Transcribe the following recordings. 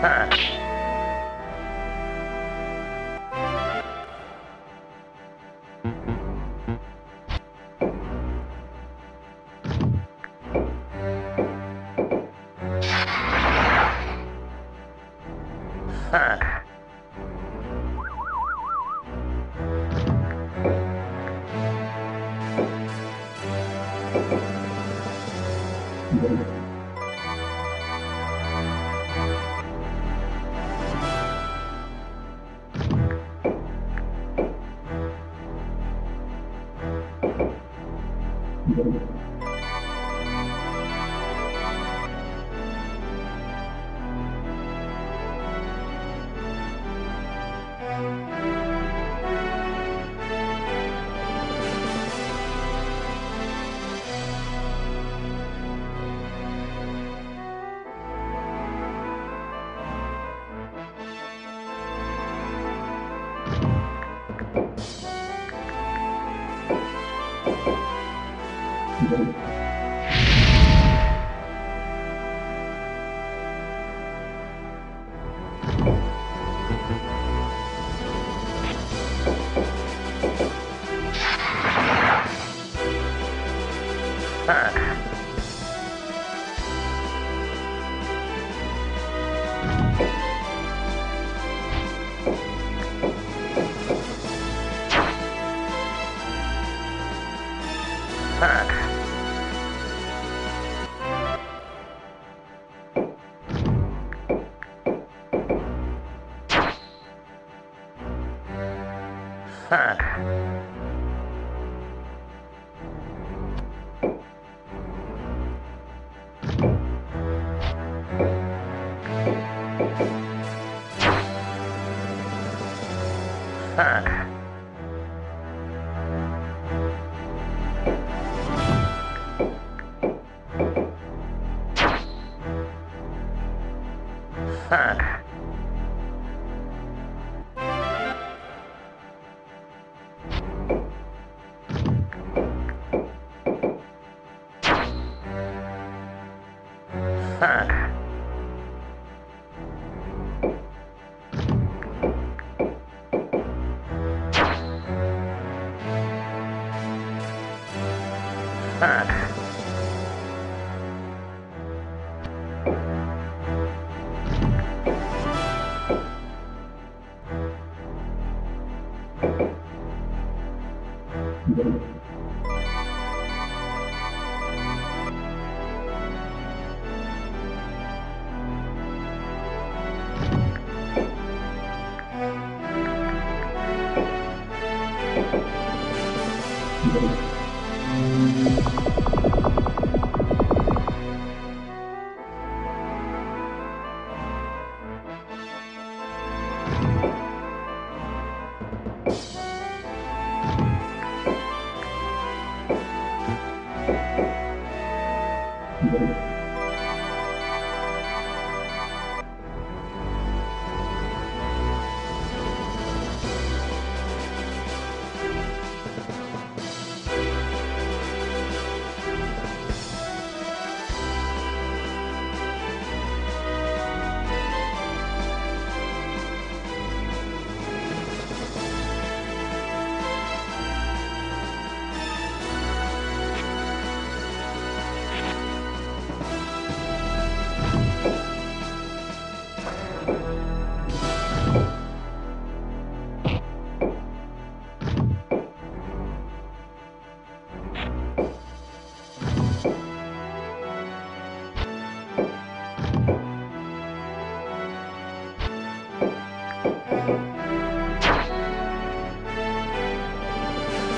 Ha! Ha!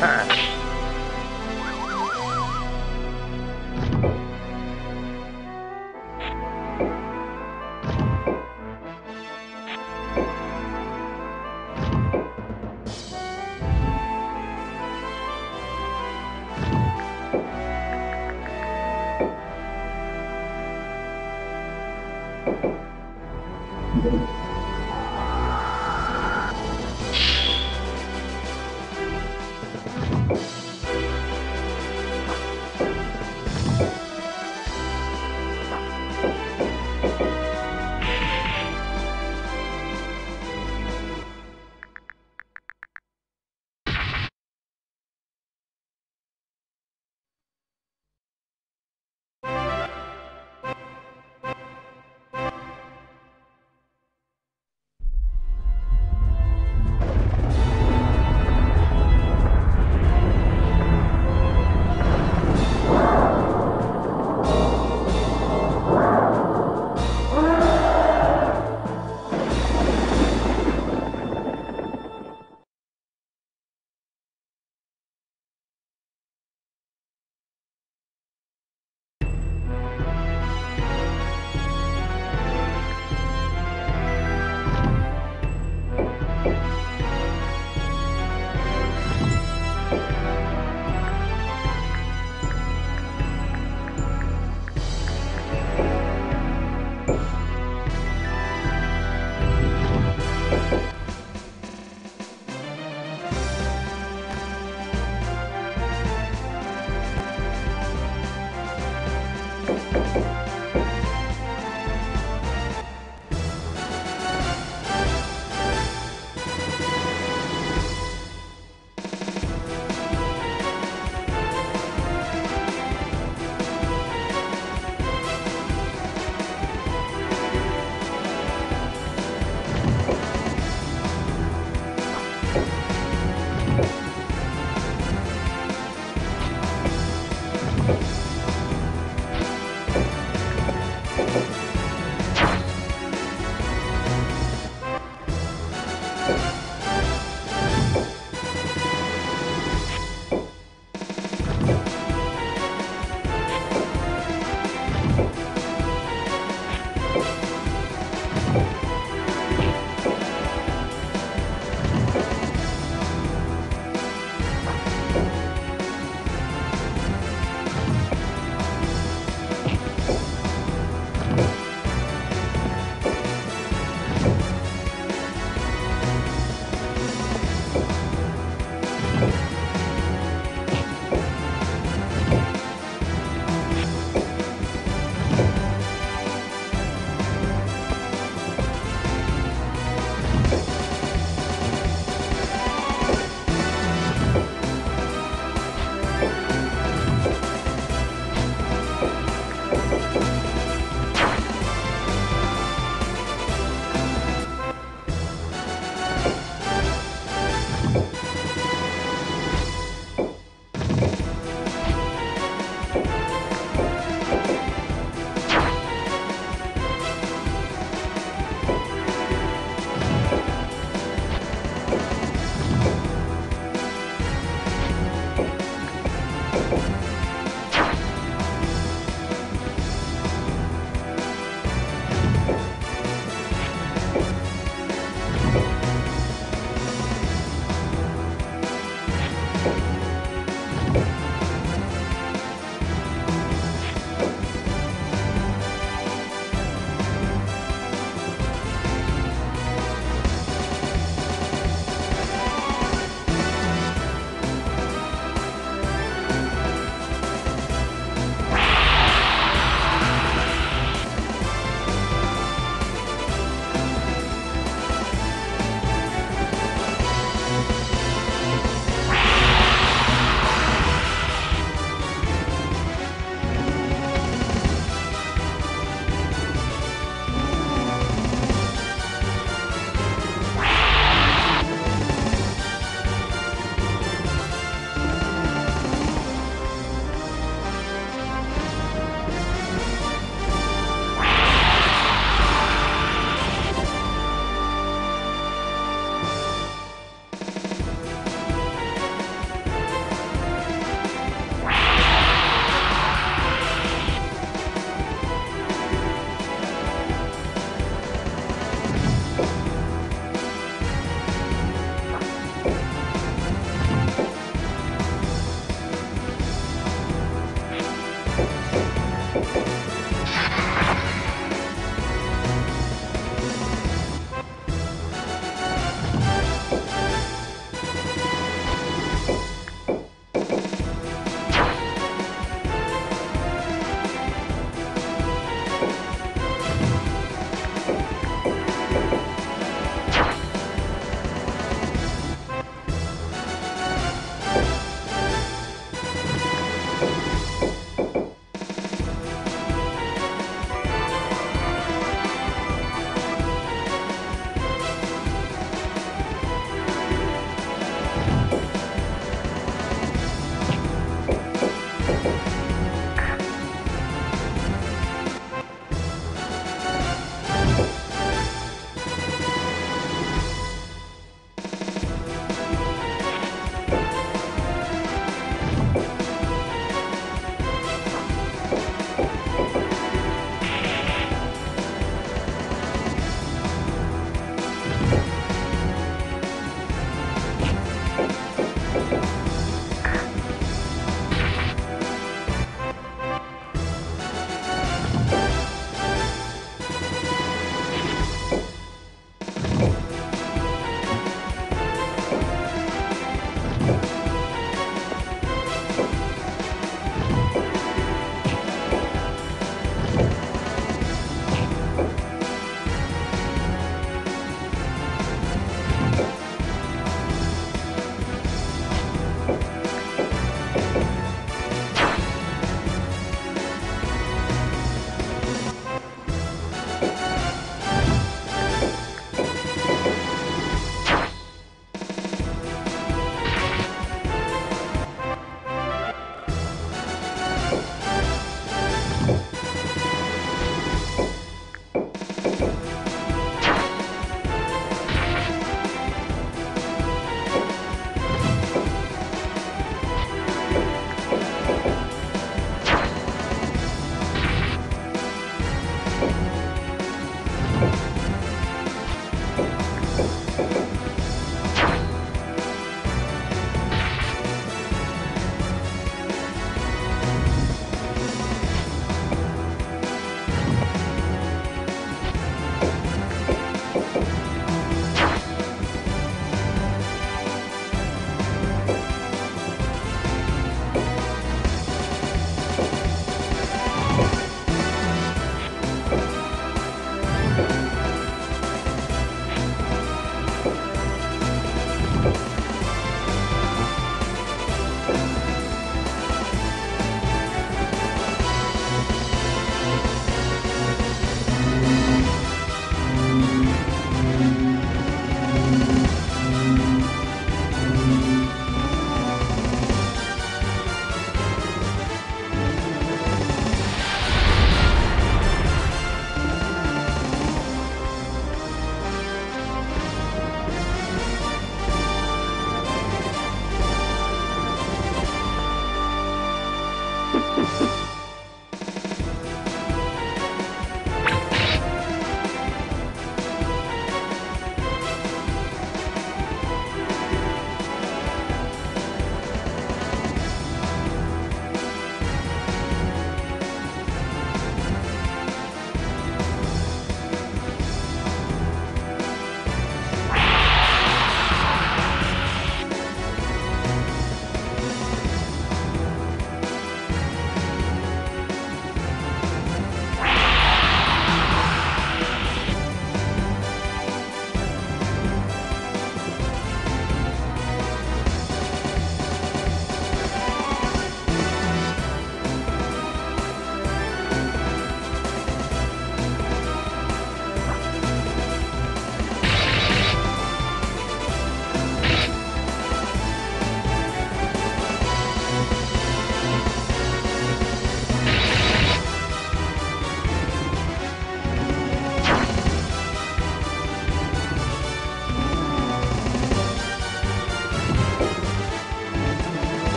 Ha!